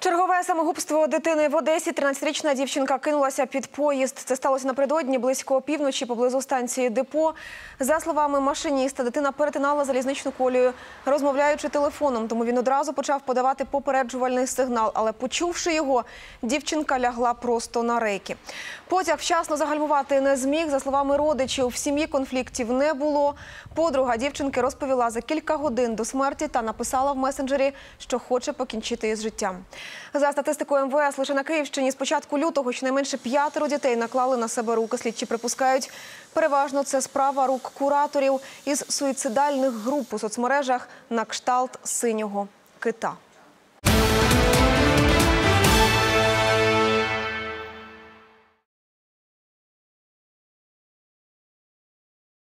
Чергове самогубство дитини в Одесі. 13-річна дівчинка кинулася під поїзд. Це сталося напередодні близько опівночі поблизу станції депо. За словами машиніста, дитина перетинала залізничну колію, розмовляючи телефоном. Тому він одразу почав подавати попереджувальний сигнал. Але почувши його, дівчинка лягла просто на рейки. Потяг вчасно загальмувати не зміг. За словами родичів, в сім'ї конфліктів не було. Подруга дівчинки розповіла за кілька годин до смерті та написала в месенджері, що хоче покінчити із життям. За статистикою МВС, лише на Київщині з початку лютого щонайменше п'ятеро дітей наклали на себе руки. Слідчі припускають, переважно це справа рук кураторів із суїцидальних груп у соцмережах на кшталт синього кита.